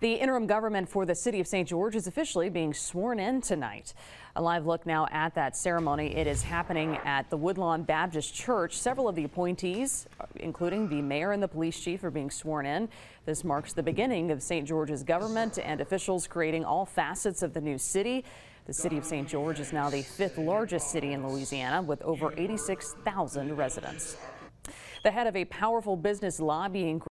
The interim government for the city of St. George is officially being sworn in tonight. A live look now at that ceremony. It is happening at the Woodlawn Baptist Church. Several of the appointees, including the mayor and the police chief, are being sworn in. This marks the beginning of St. George's government and officials creating all facets of the new city. The city of St. George is now the fifth largest city in Louisiana with over 86,000 residents. The head of a powerful business lobbying